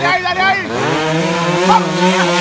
đây ra đây ahí. Vamos.